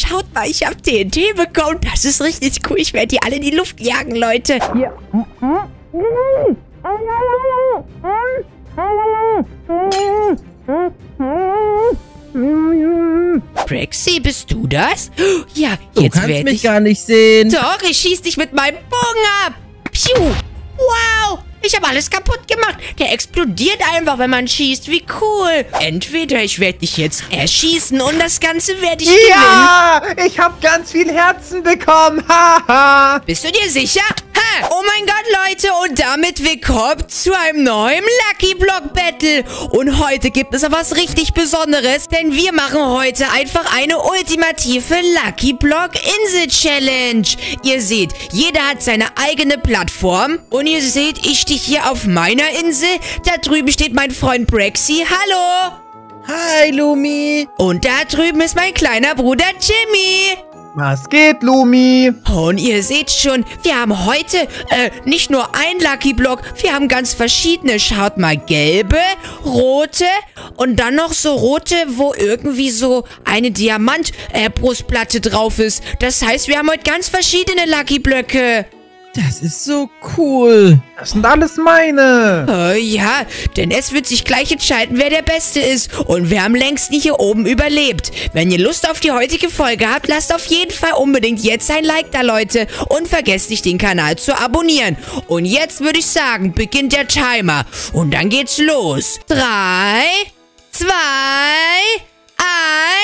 schaut mal, ich habe TNT bekommen. Das ist richtig cool. Ich werde die alle in die Luft jagen, Leute. Hier. Brexy, bist du das? Ja, Du jetzt kannst werde mich ich... gar nicht sehen. Doch, ich schieß dich mit meinem Bogen ab. Piu. Wow. Ich habe alles kaputt gemacht. Der explodiert einfach, wenn man schießt. Wie cool. Entweder ich werde dich jetzt erschießen und das Ganze werde ich gewinnen. Ja, ich habe ganz viel Herzen bekommen. Haha. Bist du dir sicher? Oh mein Gott, Leute, und damit willkommen zu einem neuen Lucky Block Battle. Und heute gibt es aber was richtig Besonderes, denn wir machen heute einfach eine ultimative Lucky Block Insel Challenge. Ihr seht, jeder hat seine eigene Plattform. Und ihr seht, ich stehe hier auf meiner Insel. Da drüben steht mein Freund Brexy. Hallo! Hi, Lumi. Und da drüben ist mein kleiner Bruder Jimmy. Was geht, Lumi? Und ihr seht schon, wir haben heute äh, nicht nur ein Lucky Block, wir haben ganz verschiedene. Schaut mal, gelbe, rote und dann noch so rote, wo irgendwie so eine Diamant-Brustplatte drauf ist. Das heißt, wir haben heute ganz verschiedene Lucky Blöcke. Das ist so cool. Das sind alles meine. Äh, ja, denn es wird sich gleich entscheiden, wer der Beste ist. Und wir haben längst nicht hier oben überlebt. Wenn ihr Lust auf die heutige Folge habt, lasst auf jeden Fall unbedingt jetzt ein Like da, Leute. Und vergesst nicht, den Kanal zu abonnieren. Und jetzt würde ich sagen, beginnt der Timer. Und dann geht's los. Drei, zwei,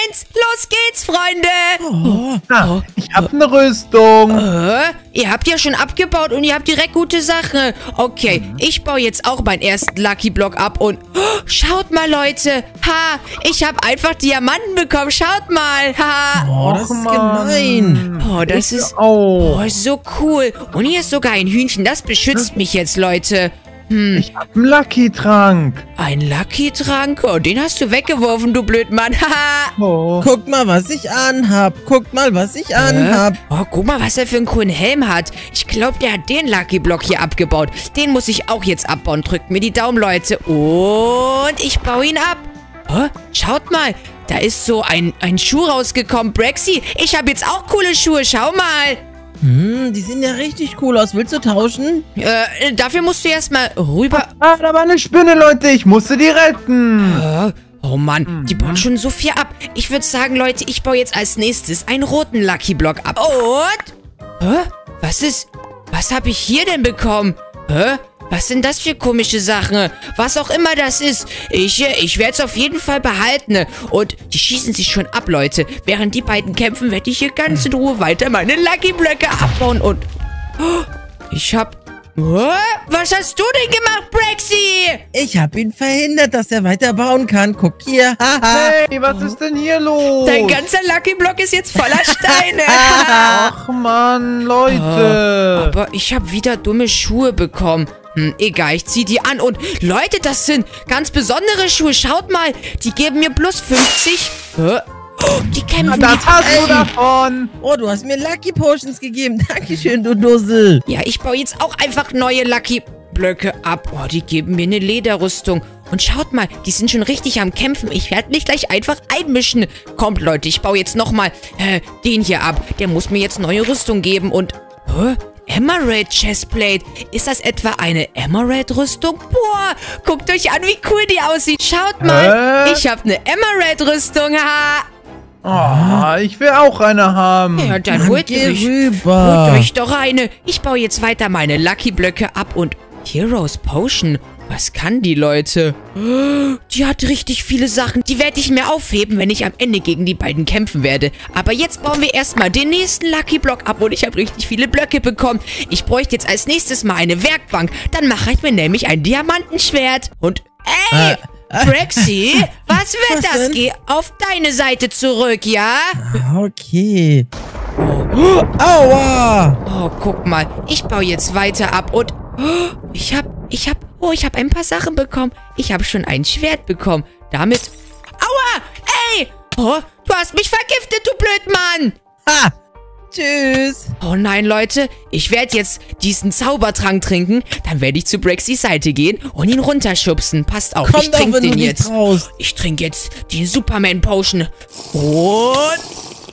eins. Los geht's, Freunde. Oh, Ah, ich habe eine Rüstung. Äh, ihr habt ja schon abgebaut und ihr habt direkt gute Sachen. Okay, ich baue jetzt auch meinen ersten Lucky Block ab und oh, schaut mal, Leute. Ha, ich habe einfach Diamanten bekommen. Schaut mal. Ha. oh das ist gemein. Oh, das Ich ist auch. oh, so cool. Und hier ist sogar ein Hühnchen. Das beschützt mich jetzt, Leute. Ich habe einen Lucky-Trank. Ein Lucky Trank. Oh, den hast du weggeworfen, du Blödmann. Haha. Oh. Guck mal, was ich anhab. Guck mal, was ich anhab. Oh, guck mal, was er für einen coolen Helm hat. Ich glaube, der hat den Lucky Block hier abgebaut. Den muss ich auch jetzt abbauen. Drückt mir die Daumen, Leute. Und ich baue ihn ab. Oh, schaut mal. Da ist so ein, ein Schuh rausgekommen. Brexy, ich habe jetzt auch coole Schuhe. Schau mal. Hm, die sehen ja richtig cool aus. Willst du tauschen? Äh, dafür musst du erstmal rüber... Ah, da war eine Spinne, Leute. Ich musste die retten. Äh, Oh Mann, die bauen schon so viel ab. Ich würde sagen, Leute, ich baue jetzt als nächstes einen roten Lucky Block ab. Und? Hä? Was ist... Was habe ich hier denn bekommen? Hä? Was sind das für komische Sachen? Was auch immer das ist. Ich, ich werde es auf jeden Fall behalten. Und die schießen sich schon ab, Leute. Während die beiden kämpfen, werde ich hier ganz in Ruhe weiter meine Lucky Blöcke abbauen. Und... Oh, ich hab... Hä? Was hast du denn gemacht, Brexy? Ich hab ihn verhindert, dass er weiter bauen kann. Guck hier. Haha. Hey, was ist denn hier los? Dein ganzer Lucky Block ist jetzt voller Steine. Ach, Mann, Leute. Aber ich habe wieder dumme Schuhe bekommen. Hm, egal, ich zieh die an. Und Leute, das sind ganz besondere Schuhe. Schaut mal, die geben mir plus 50. Hä? Oh, die kämpfen das mit... hast du davon. Oh, du hast mir Lucky Potions gegeben. Dankeschön, du Dussel. Ja, ich baue jetzt auch einfach neue Lucky Blöcke ab. Oh, die geben mir eine Lederrüstung. Und schaut mal, die sind schon richtig am Kämpfen. Ich werde mich gleich einfach einmischen. Kommt, Leute, ich baue jetzt nochmal äh, den hier ab. Der muss mir jetzt neue Rüstung geben. Und, hä? Emerald Chestplate. Ist das etwa eine Emerald Rüstung? Boah, guckt euch an, wie cool die aussieht. Schaut mal, Hä? ich habe eine Emerald Rüstung. Oh, ich will auch eine haben. Ja, dann Mann, holt euch, rüber. holt euch doch eine. Ich baue jetzt weiter meine Lucky Blöcke ab und Heroes Potion. Was kann die, Leute? Die hat richtig viele Sachen. Die werde ich mir aufheben, wenn ich am Ende gegen die beiden kämpfen werde. Aber jetzt bauen wir erstmal den nächsten Lucky Block ab und ich habe richtig viele Blöcke bekommen. Ich bräuchte jetzt als nächstes mal eine Werkbank. Dann mache ich mir nämlich ein Diamantenschwert. Und ey, Äh, Brexy, das? denn? Geh auf deine Seite zurück, ja? Okay. Oh, aua. Oh, guck mal. Ich baue jetzt weiter ab und oh, ich hab, ich hab, oh, ich hab ein paar Sachen bekommen. Ich habe schon ein Schwert bekommen. Damit, aua, ey, oh, du hast mich vergiftet, du Blödmann. Ha. Tschüss. Oh nein, Leute, ich werde jetzt diesen Zaubertrank trinken. Dann werde ich zu Brexys Seite gehen und ihn runterschubsen. Passt auf, Komm ich trinke den jetzt. traust. Ich trinke jetzt die Superman Potion. Und.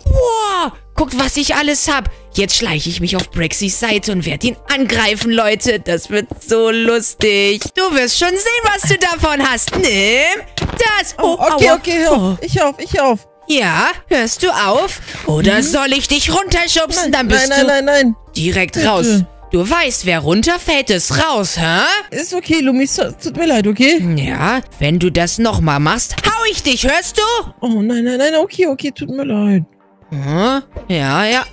Wow, guckt, was ich alles hab. Jetzt schleiche ich mich auf Brexys Seite und werde ihn angreifen, Leute. Das wird so lustig. Du wirst schon sehen, was du davon hast. Nimm das. Oh, okay, aua. okay, hör auf. Ich auf, ich auf. Ja, hörst du auf? Oder soll ich dich runterschubsen? Dann bist nein, nein, du nein, nein. direkt Bitte. raus. Du weißt, wer runterfällt, ist raus, hä? Ist okay, Lumi, tut mir leid, okay? Ja, wenn du das nochmal machst, hau ich dich, hörst du? Oh, nein, nein, nein, okay, okay, tut mir leid. Hm? Ja, ja.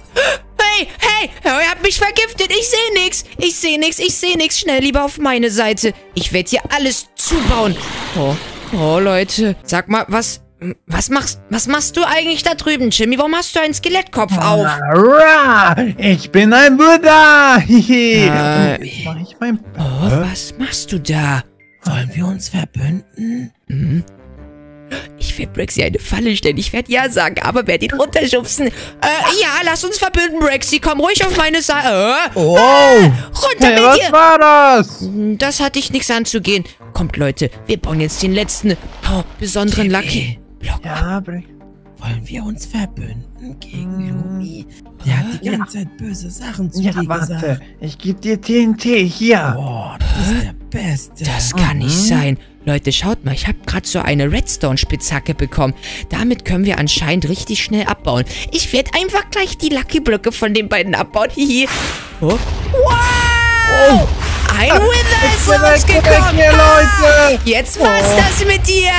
Hey, hey, ihr habt mich vergiftet. Ich sehe nix. Ich sehe nix, ich sehe nix. Schnell lieber auf meine Seite. Ich werde hier alles zubauen. Oh, oh, Leute. Sag mal, was, was machst, was machst du eigentlich da drüben, Jimmy? Warum hast du einen Skelettkopf auf? Ra, ich bin ein Buddha. Äh. Mach ich mein... Oh, was machst du da? Wollen wir uns verbünden? Ich werde Brexy eine Falle stellen. Ich werde ja sagen, aber werde ihn runterschubsen. Äh, ja, lass uns verbünden, Brexy. Komm ruhig auf meine Seite. Äh, Oh! runter Hey, mit was dir. war das? Das hatte ich nichts anzugehen. Kommt, Leute, wir bauen jetzt den letzten oh, besonderen Jimmy. Lucky Block. Ja, Wollen wir uns verbünden gegen Lumi? Der hat die ganze Zeit böse Sachen zu ja dir warte. gesagt. Ich geb dir TNT hier. Boah, das ist der Beste. Das kann nicht sein. Leute, schaut mal, ich habe gerade so eine Redstone-Spitzhacke bekommen. Damit können wir anscheinend richtig schnell abbauen. Ich werde einfach gleich die Lucky-Blöcke von den beiden abbauen. Hihi. Oh. Wow! Ein Wither ist rausgekommen. hier, Ah, Leute. Jetzt war's Oh. das mit dir.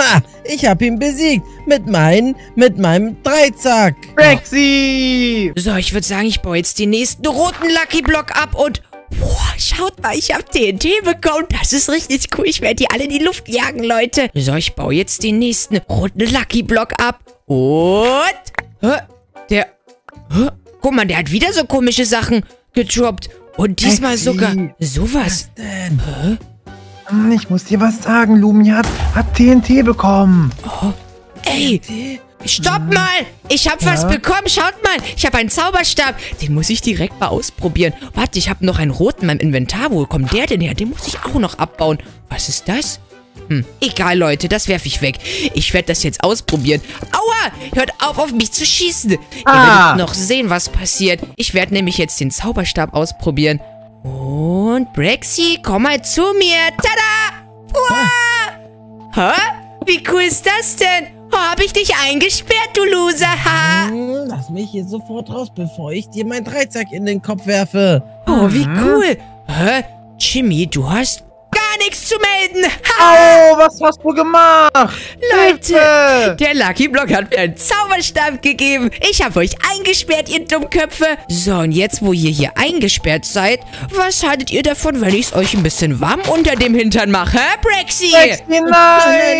Ha! Ich hab ihn besiegt. Mit meinem, mit meinem Dreizack. Brexy. So, ich würde sagen, ich baue jetzt den nächsten roten Lucky Block ab und... Boah, schaut mal, ich habe TNT bekommen. Das ist richtig cool. Ich werde die alle in die Luft jagen, Leute. So, ich baue jetzt den nächsten roten Lucky Block ab. Und... Hä? Der... Hä? Guck mal, der hat wieder so komische Sachen gedroppt. Und diesmal Maxi. sogar sowas. Denn Hm, Ich muss dir was sagen, Lumi hat, hat TNT bekommen. Ey, Stopp mal! Ich hab was bekommen. Schaut mal, ich habe einen Zauberstab. Den muss ich direkt mal ausprobieren. Warte, ich habe noch einen roten in meinem Inventar. Wo kommt der denn her? Den muss ich auch noch abbauen. Was ist das? Hm, egal, Leute, das werfe ich weg. Ich werde das jetzt ausprobieren. Aua! Hört auf, auf mich zu schießen. Ihr Ah. werdet noch sehen, was passiert. Ich werde nämlich jetzt den Zauberstab ausprobieren. Und Brexy, komm mal zu mir. Tada! Uah! Hä? Wie cool ist das denn? Oh, hab ich dich eingesperrt, du Loser? Ha! Hm, Lass mich hier sofort raus, bevor ich dir meinen Dreizack in den Kopf werfe. Oh, wie cool. Hä? Jimmy, du hast nichts zu melden. Ha! Au, was hast du gemacht? Leute, Hilfe! der Lucky Block hat mir einen Zauberstab gegeben. Ich habe euch eingesperrt, ihr Dummköpfe. So, und jetzt, wo ihr hier eingesperrt seid, was haltet ihr davon, wenn ich es euch ein bisschen warm unter dem Hintern mache, hä, Brexy? Brexy, Nein, nein!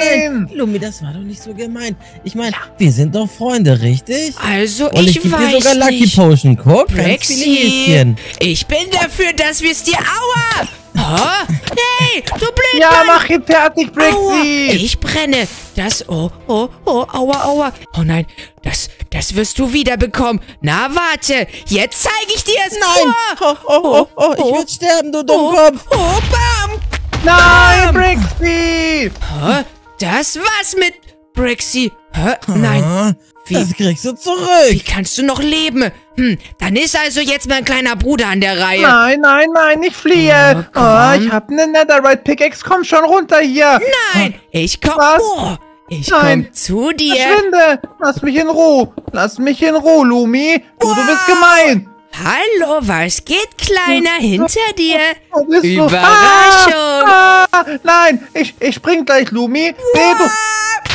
nein. Lumi, das war doch nicht so gemeint. Ich meine, wir sind doch Freunde, richtig? Also, Und ich, ich, gebe dir weiß sogar Lucky nicht. Potion. Guck, Brexy, ich bin dafür, dass wir es dir... Aua! Hä? Hey, du Blödmann! Ja, mach ihn fertig, Brexy! ich brenne. Das, oh, oh, oh, aua, aua. Oh nein, das, das wirst du wieder bekommen. Na, warte, jetzt zeige ich dir es. Nein! Oh, oh, oh, oh, ich oh. will sterben, du Oh, Dummkopf. oh, bam. Nein! Hä? Das war's mit Brexy. Hä? Nein, Wie? Das kriegst du wie zurück. kannst du noch leben? Hm, dann ist also jetzt mein kleiner Bruder an der Reihe. Nein, nein, nein, ich fliehe! Oh, Oh, ich hab ne Netherite Pickaxe, komm schon runter hier! Nein, ich komm. Was? Oh, ich Nein. komm zu dir. Verschwinde! Lass mich in Ruhe! Lass mich in Ruhe, Lumi! Du, du bist gemein! Hallo, was geht, Kleiner, hinter dir? Wo bist du? Überraschung. Ah, ah, nein, ich, ich spring gleich, Lumi! Nee, du...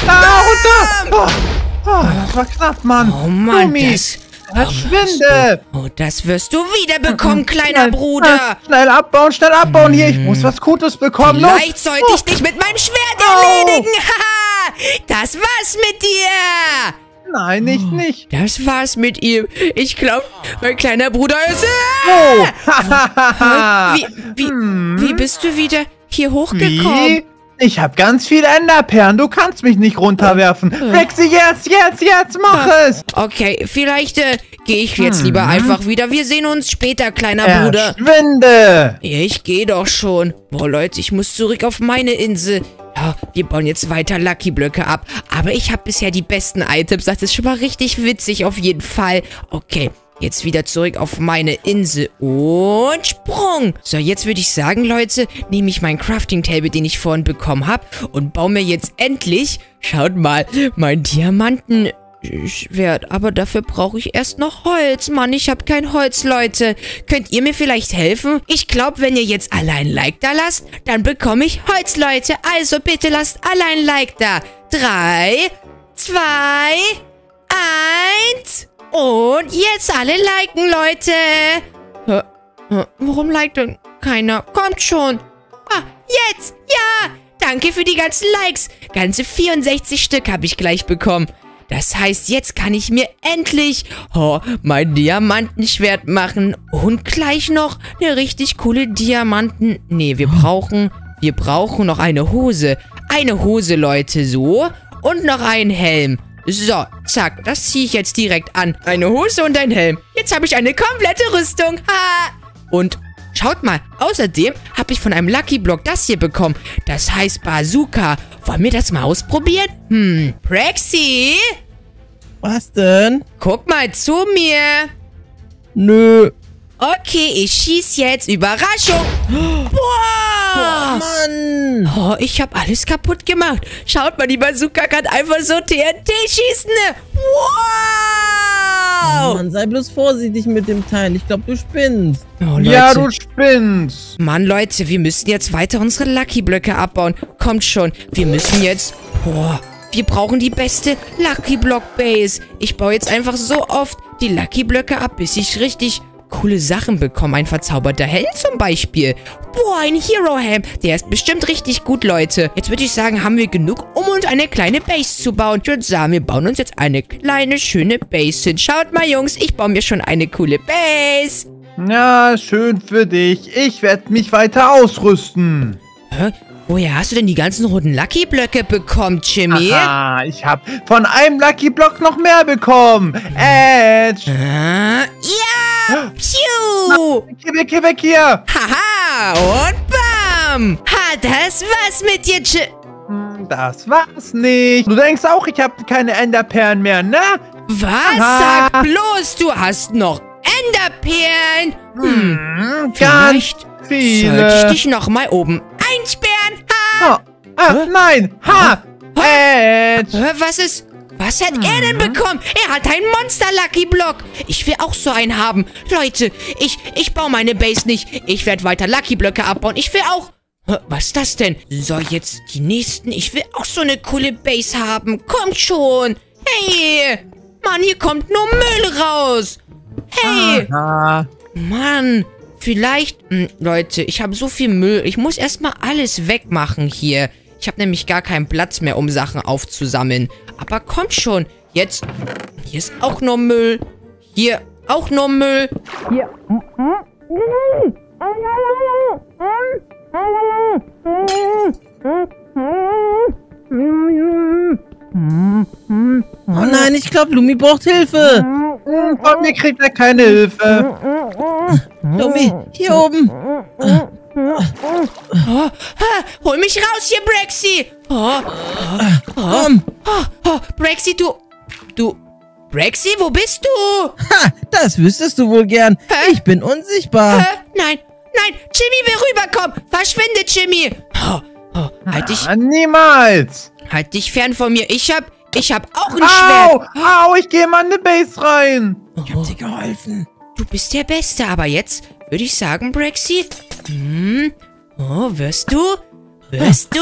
Ah, runter! Oh, oh, das war knapp, Mann! Oh Mann, Lumi, das... verschwinde! Oh, das wirst du wieder bekommen, kleiner Schnell, Bruder. ah, Schnell abbauen, schnell abbauen hier! Ich muss was Gutes bekommen! Los! Vielleicht sollte ich dich mit meinem Schwert Au. erledigen. Haha, das war's mit dir. Nein, nicht, nicht! Das war's mit ihm. Ich glaube, mein kleiner Bruder ist... Oh! Ah! Wie, wie, wie bist du wieder hier hochgekommen? Wie? Ich hab ganz viele Enderperlen. Du kannst mich nicht runterwerfen. Rexy, jetzt, jetzt, jetzt, mach es! Okay, vielleicht äh, gehe ich jetzt lieber Mhm. einfach wieder. Wir sehen uns später, kleiner Bruder. Verschwinde! Ich gehe doch schon. Boah, Leute, ich muss zurück auf meine Insel. Ja, wir bauen jetzt weiter Lucky Blöcke ab. Aber ich habe bisher die besten Items. Das ist schon mal richtig witzig auf jeden Fall. Okay, Jetzt wieder zurück auf meine Insel und Sprung. So, jetzt würde ich sagen, Leute, nehme ich meinen Crafting Table, den ich vorhin bekommen habe und baue mir jetzt endlich, schaut mal, mein Diamanten Schwert, aber dafür brauche ich erst noch Holz. Mann, ich habe kein Holz, Leute. Könnt ihr mir vielleicht helfen? Ich glaube, wenn ihr jetzt alle ein Like da lasst, dann bekomme ich Holz, Leute. Also bitte lasst alle ein Like da. Drei, zwei, eins und jetzt alle liken, Leute. Warum liked denn keiner? Kommt schon. Ah, jetzt. Ja. Danke für die ganzen Likes. Ganze 64 Stück habe ich gleich bekommen. Das heißt, jetzt kann ich mir endlich oh, mein Diamantenschwert machen und gleich noch eine richtig coole Diamanten... Nee, wir brauchen... Wir brauchen noch eine Hose. Eine Hose, Leute, so. Und noch einen Helm. So, zack, das ziehe ich jetzt direkt an. Eine Hose und ein Helm. Jetzt habe ich eine komplette Rüstung. Ha! Und Schaut mal, außerdem habe ich von einem Lucky Block das hier bekommen. Das heißt Bazooka. Wollen wir das mal ausprobieren? Hm, Prexy? Was denn? Guck mal zu mir. Nö. Okay, ich schieß jetzt. Überraschung. Boah. Oh, Mann. Oh, ich habe alles kaputt gemacht. Schaut mal, die Bazooka kann einfach so TNT schießen. Wow. Oh, Mann, sei bloß vorsichtig mit dem Teil. Ich glaube, du spinnst. Oh. Ja, du spinnst. Mann, Leute, wir müssen jetzt weiter unsere Lucky-Blöcke abbauen. Kommt schon. Wir müssen jetzt... Boah, wir brauchen die beste Lucky Block Base. Ich baue jetzt einfach so oft die Lucky Blöcke ab, bis ich richtig coole Sachen bekomme. Ein verzauberter Helm zum Beispiel. Boah, ein Hero Helm. Der ist bestimmt richtig gut, Leute. Jetzt würde ich sagen, haben wir genug, um uns eine kleine Base zu bauen. Ich würde sagen, wir bauen uns jetzt eine kleine, schöne Base hin. Schaut mal, Jungs, ich baue mir schon eine coole Base. Ja, schön für dich. Ich werde mich weiter ausrüsten. Hä? Woher hast du denn die ganzen roten Lucky-Blöcke bekommen, Jimmy? Ah, ich habe von einem Lucky Block noch mehr bekommen. Edge. Ah, ja! Piu! Hier, weg hier, weg hier. Haha! Und bam! Hat das was mit dir, Jimmy? Hm, Das war's nicht. Du denkst auch, ich habe keine Enderperlen mehr, ne? Was? Aha. Sag bloß, du hast noch Enderperlen. Hm, Hm, ganz vielleicht sollte ich viele. dich noch mal oben einsperren. Ah, Hä? nein. Ha. Edge. Hä, Was ist... Was hat er denn bekommen? Er hat einen Monster-Lucky-Block. Ich will auch so einen haben. Leute, ich, ich baue meine Base nicht. Ich werde weiter Lucky-Blöcke abbauen. Ich will auch... Was ist das denn? So, jetzt die nächsten. Ich will auch so eine coole Base haben. Kommt schon. Hey. Mann, hier kommt nur Müll raus. Hey. Ah, Mann, vielleicht... Hm, Leute, ich habe so viel Müll. Ich muss erstmal alles wegmachen hier. Ich habe nämlich gar keinen Platz mehr, um Sachen aufzusammeln. Aber kommt schon. Jetzt... Hier ist auch nur Müll. Hier auch nur Müll. Hier... Oh nein, ich glaube, Lumi braucht Hilfe. Von mir kriegt er keine Hilfe. Lumi, hier oben. Oh, hol mich raus hier, Brexy. Oh, oh, oh, Brexy, du... Du... Brexy, wo bist du? Ha, das wüsstest du wohl gern. Ich bin unsichtbar. Hä? Nein, nein, Jimmy will rüberkommen. Verschwinde, Jimmy. Oh, oh, halt dich, Ah, niemals. halt dich fern von mir. Ich hab, ich hab auch ein Schwert. Au, au, ich gehe mal in eine Base rein. Ich hab dir geholfen. Du bist der Beste, aber jetzt würde ich sagen, Brexy. Hm? Oh, wirst du? Wirst du?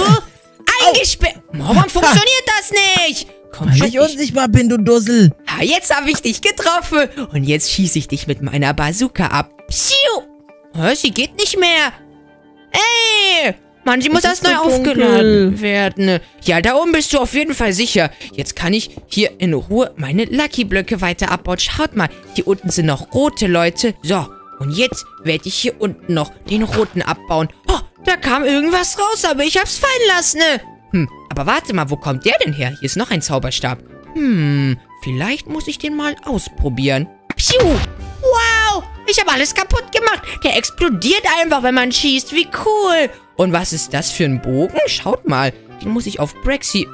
Eingesperrt. Oh, warum funktioniert das nicht? Komm Weil schon. ich unsichtbar bin, du Dussel. Ah, jetzt habe ich dich getroffen. Und jetzt schieße ich dich mit meiner Bazooka ab. Psiu. Hä, sie geht nicht mehr. Ey! Mann, sie muss erst neu dunkel. aufgeladen werden. Ja, da oben bist du auf jeden Fall sicher. Jetzt kann ich hier in Ruhe meine Lucky-Blöcke weiter abbauen. Schaut mal, hier unten sind noch rote Leute. So, und jetzt werde ich hier unten noch den roten abbauen. Oh, da kam irgendwas raus, aber ich hab's fallen lassen. ne? Hm, aber warte mal, wo kommt der denn her? Hier ist noch ein Zauberstab. Hm, vielleicht muss ich den mal ausprobieren. Piu! Wow! Ich habe alles kaputt gemacht. Der explodiert einfach, wenn man schießt. Wie cool. Und was ist das für ein Bogen? Schaut mal. Den muss ich auf Brexy...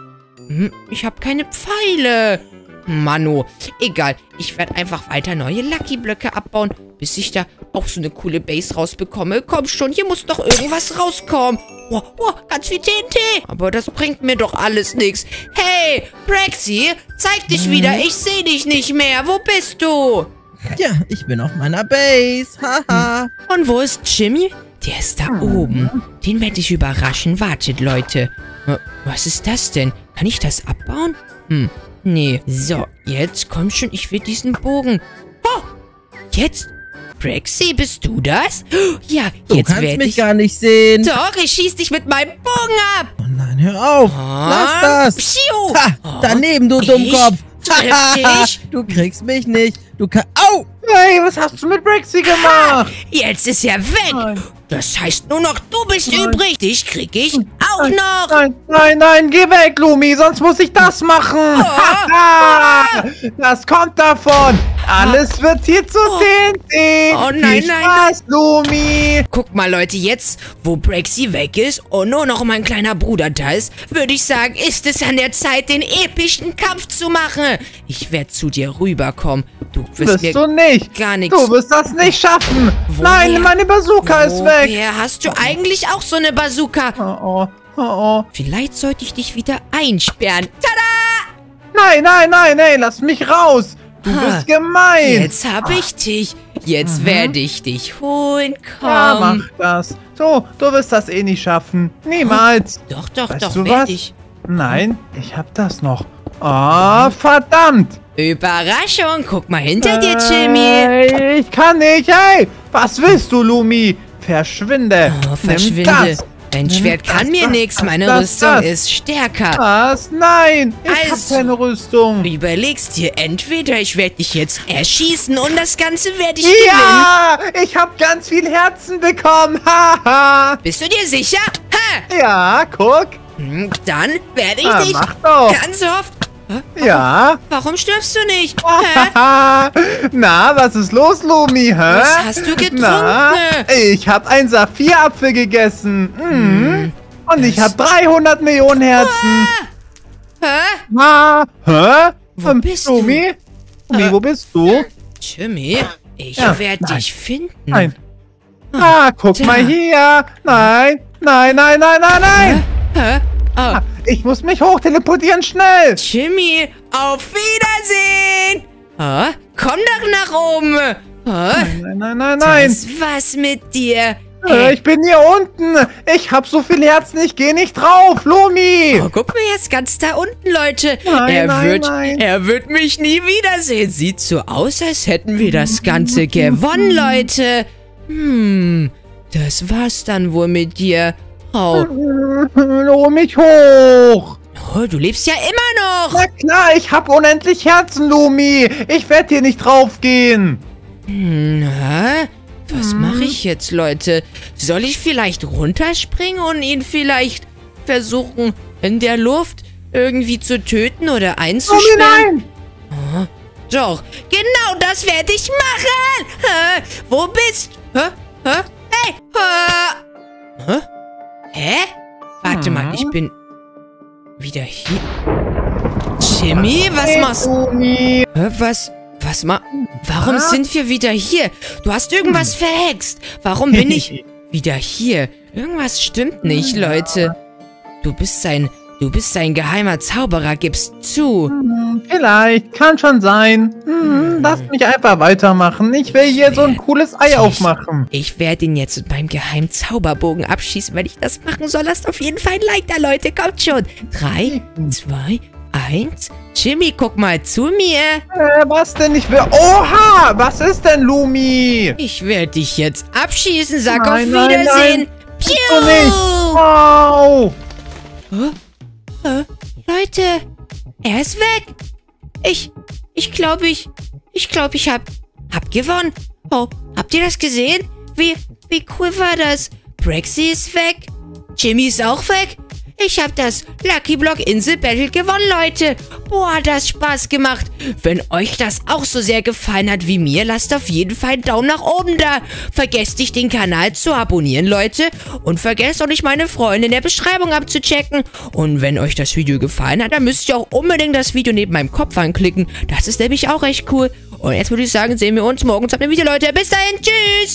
Hm, ich habe keine Pfeile. Mano, egal. Ich werde einfach weiter neue Lucky-Blöcke abbauen, bis ich da auch so eine coole Base rausbekomme. Komm schon, hier muss doch irgendwas rauskommen. Oh, oh, ganz viel TNT. Aber das bringt mir doch alles nichts. Hey, Brexy, zeig dich wieder. Ich sehe dich nicht mehr. Wo bist du? Ja, ich bin auf meiner Base. Haha. Und wo ist Jimmy? Der ist da oben. Den werde ich überraschen. Wartet, Leute. Äh, Was ist das denn? Kann ich das abbauen? Hm, nee. So, jetzt komm schon, ich will diesen Bogen. Oh, jetzt? Brexy, bist du das? Oh, Ja, Du jetzt kannst werde mich ich... gar nicht sehen. Doch, ich schieß dich mit meinem Bogen ab. Oh nein, hör auf. Lass das. Pschiu. Ha, daneben, du Ich Dummkopf. dich. du kriegst mich nicht. Du kannst... Au! Hey, was hast du mit Brexy gemacht? Jetzt ist er weg. Nein. Das heißt, nur noch du bist Nein. übrig. Dich krieg ich auch Nein, noch. Nein, nein, nein, geh weg, Lumi, sonst muss ich das machen. Haha, das kommt davon. Alles wird hier zu TNT. Oh, nein, Viel nein, Spaß, Lumi. Guck mal, Leute, jetzt, wo Brexy weg ist und nur noch mein kleiner Bruder da ist, würde ich sagen, ist es an der Zeit, den epischen Kampf zu machen. Ich werde zu dir rüberkommen. Du wirst mir du nicht. gar nichts... Du wirst das nicht schaffen. Woher- Nein, meine Bazooka ist weg. Woher hast du eigentlich auch so eine Bazooka? Oh, oh, oh, oh. Vielleicht sollte ich dich wieder einsperren. Tada! Nein, nein, nein, hey, lass mich raus. Du Ha, bist gemein. Jetzt habe ich dich. Jetzt werde ich dich holen. Komm. Ja, mach das. So, du wirst das eh nicht schaffen. Niemals. Doch, doch, Weißt doch, du was? ich. Nein, ich hab das noch. Ah, verdammt. Überraschung. Guck mal hinter dir, Jimmy. Hey, ich kann nicht. Hey, was willst du, Lumi? Verschwinde. Oh, verschwinde. Dein Schwert das, kann mir nichts. Meine das, Rüstung das. ist stärker. Was? Nein, ich Also. hab keine Rüstung. Du überlegst dir, entweder ich werde dich jetzt erschießen und das Ganze werde ich gewinnen. Ja, ich hab ganz viel Herzen bekommen. Haha. Bist du dir sicher? Ha! ja, guck. Hm, Dann werde ich Ah, dich mach doch. ganz oft... Hä? Ja. Warum stirbst du nicht? Hä? Na, was ist los, Lumi? Hä? Was hast du getrunken? Na, ich hab einen Saphirapfel gegessen. Mhm. Und ich hab 300 Millionen Herzen. Hä? Na, hä? Wo bist du? Lumi? Lumi, Äh. wo bist du? Jimmy, ich Ja, werde dich finden. Nein. Ah, guck da. mal hier. Nein, nein, nein, nein, nein, nein. Hä? Oh, Ich muss mich hochteleportieren, schnell. Jimmy, auf Wiedersehen! Hä? Komm doch nach oben! Hä? Nein, nein, nein, nein. Was, was mit dir? Äh, Hey, Ich bin hier unten. Ich hab so viel Herzen, ich geh nicht drauf. Lumi. oh, guck mal, ist ganz da unten, Leute. Nein, er, nein, wird, nein. er wird mich nie wiedersehen. Sieht so aus, als hätten wir das Ganze gewonnen, Leute. Hm, das war's dann wohl mit dir. Oh, Loh mich hoch. oh du lebst ja immer noch. Na klar, ich hab unendlich Herzen, Lumi. Ich werd hier nicht draufgehen. Hm, hä? Was Mhm. mache ich jetzt, Leute? Soll ich vielleicht runterspringen und ihn vielleicht versuchen, in der Luft irgendwie zu töten oder einzusperren? nein. Doch, genau das werde ich machen! Hä? Wo bist du? Hä? Hä? Hey! Hä? Hä? Hä? Warte mal, Mhm. ich bin wieder hier. Jimmy, was machst du? Hä, was? Was ma... Warum Ah. sind wir wieder hier? Du hast irgendwas verhext. Warum bin ich wieder hier? Irgendwas stimmt nicht, Leute. Du bist ein... Du bist ein geheimer Zauberer, gibst zu. Hm, Vielleicht, kann schon sein. Hm, lass mich einfach weitermachen. Ich will hier so ein cooles Ei aufmachen. Ich werde ihn jetzt mit meinem geheimen Zauberbogen abschießen. Wenn ich das machen soll, lasst auf jeden Fall ein Like da, Leute. Kommt schon. Drei, zwei, eins. Jimmy, guck mal zu mir. Äh, was denn? Ich will... Oha! Was ist denn, Lumi? Ich werde dich jetzt abschießen. Sag Nein, auf nein, Wiedersehen. Bist du nicht? Wow! Äh, Leute, er ist weg. Ich, ich glaube, ich, ich glaube, ich hab, hab gewonnen. Oh, habt ihr das gesehen? Wie, wie cool war das? Brexy ist weg. Jimmy ist auch weg. Ich habe das Lucky Block Insel Battle gewonnen, Leute. Boah, hat das Spaß gemacht. Wenn euch das auch so sehr gefallen hat wie mir, lasst auf jeden Fall einen Daumen nach oben da. Vergesst nicht, den Kanal zu abonnieren, Leute. Und vergesst auch nicht, meine Freunde in der Beschreibung abzuchecken. Und wenn euch das Video gefallen hat, dann müsst ihr auch unbedingt das Video neben meinem Kopf anklicken. Das ist nämlich auch recht cool. Und jetzt würde ich sagen, sehen wir uns morgen zu einem Video, Leute. Bis dahin, tschüss!